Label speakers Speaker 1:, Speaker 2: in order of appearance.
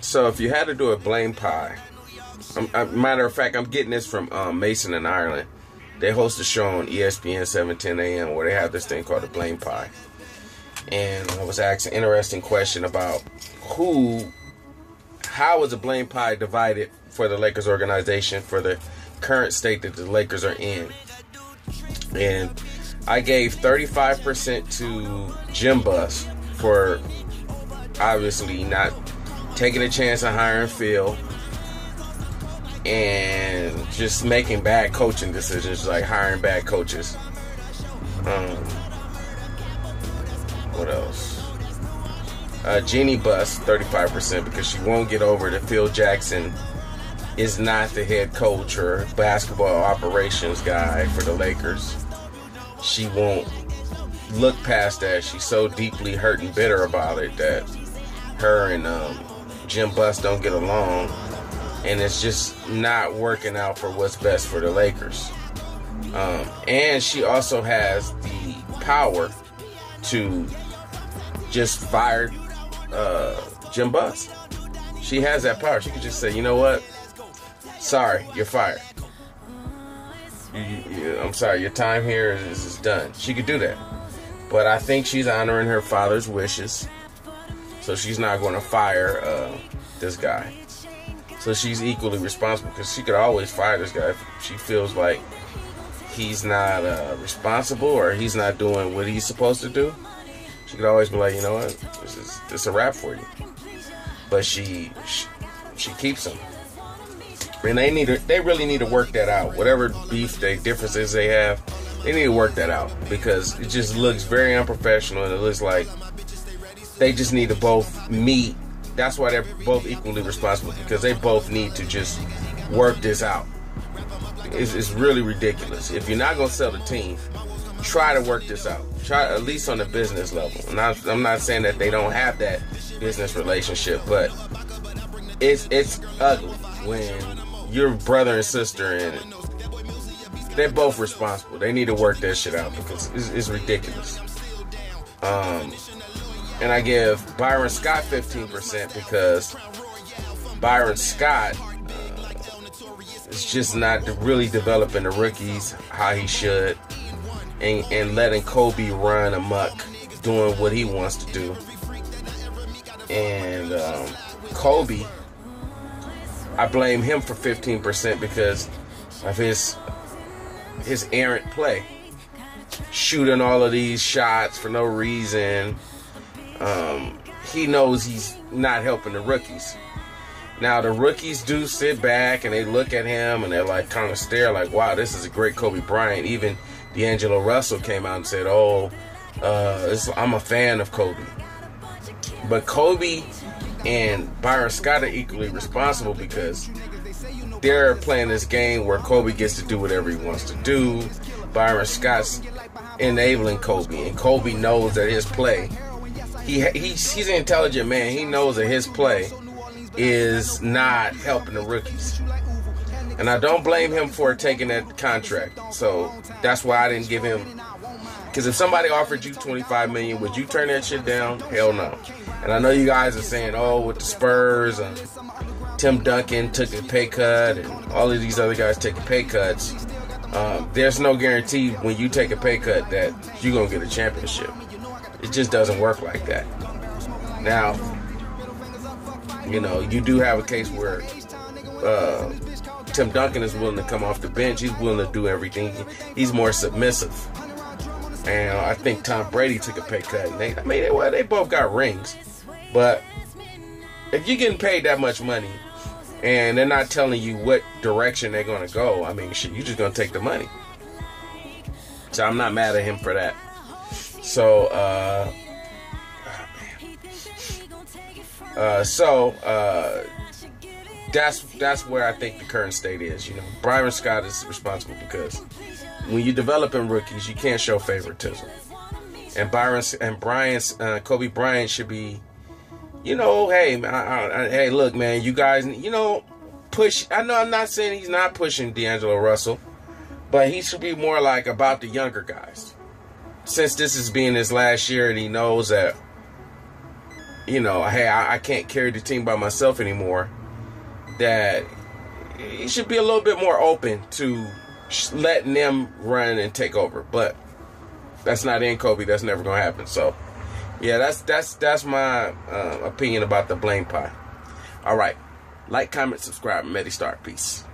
Speaker 1: So if you had to do a blame pie, um, uh, matter of fact, I'm getting this from um, Mason and Ireland. They host a show on ESPN 710 AM where they have this thing called the blame pie. And I was asked an interesting question about who, how is the blame pie divided for the Lakers organization for the current state that the Lakers are in. And I gave 35% to Jim Buss for obviously not taking a chance on hiring Phil and just making bad coaching decisions, like hiring bad coaches. Um, what else? Uh, Jeanie Buss, 35%, because she won't get over that Phil Jackson is not the head coach or basketball operations guy for the Lakers. She won't look past that. She's so deeply hurt and bitter about it that her and um, Jim Buss don't get along, and it's just not working out for what's best for the Lakers. Um, and she also has the power to just fire uh, Jim Buss. She has that power. She could just say, you know what? Sorry, you're fired. I'm sorry, your time here is, is done. She could do that. But I think she's honoring her father's wishes. So she's not going to fire uh, this guy. So she's equally responsible because she could always fire this guy if she feels like he's not uh, responsible or he's not doing what he's supposed to do. She could always be like, you know what, this is this is a wrap for you. But she she, she keeps him, and they need to they really need to work that out. Whatever beef they differences they have, they need to work that out because it just looks very unprofessional and it looks like they just need to both meet. That's why they're both equally responsible because they both need to just work this out. It's, it's really ridiculous. If you're not gonna sell the team, try to work this out. Try at least on the business level. I'm not saying that they don't have that business relationship, but it's it's ugly when your brother and sister and they're both responsible. They need to work that shit out because it's, it's ridiculous. Um, and I give Byron Scott 15% because Byron Scott uh, is just not really developing the rookies how he should and, and letting Kobe run amok doing what he wants to do. And um, Kobe, I blame him for 15% because of his his errant play. Shooting all of these shots for no reason. Um, he knows he's not helping the rookies. Now the rookies do sit back and they look at him and they're like kind of stare like, wow, this is a great Kobe Bryant. Even D'Angelo Russell came out and said, oh, uh, I'm a fan of Kobe. But Kobe and Byron Scott are equally responsible because they're playing this game where Kobe gets to do whatever he wants to do. Byron Scott's enabling Kobe, and Kobe knows that his play. He he's, he's an intelligent man. He knows that his play is not helping the rookies. And I don't blame him for taking that contract. So that's why I didn't give him. Because if somebody offered you 25 million, would you turn that shit down? Hell no. And I know you guys are saying, oh, with the Spurs, and Tim Duncan took a pay cut, and all of these other guys taking pay cuts. Um, there's no guarantee when you take a pay cut that you're gonna get a championship. It just doesn't work like that. Now, you know, you do have a case where uh, Tim Duncan is willing to come off the bench. He's willing to do everything. He's more submissive. And I think Tom Brady took a pay cut. They, I mean, well, they both got rings. But if you're getting paid that much money and they're not telling you what direction they're going to go, I mean, shit, you're just going to take the money. So I'm not mad at him for that. So, uh, uh, so uh, that's that's where I think the current state is. You know, Byron Scott is responsible because when you're developing rookies, you can't show favoritism. And Byron and Brian, uh, Kobe Bryant should be, you know, hey, I, I, hey, look, man, you guys, you know, push. I know I'm not saying he's not pushing D'Angelo Russell, but he should be more like about the younger guys. since this is being his last year and he knows that, you know, hey, I, I can't carry the team by myself anymore, that he should be a little bit more open to letting them run and take over. But that's not in Kobe. That's never gonna happen. So, yeah, that's that's that's my uh, opinion about the blame pie. All right, like, comment, subscribe, Medi Start. Peace.